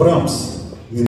Brahms.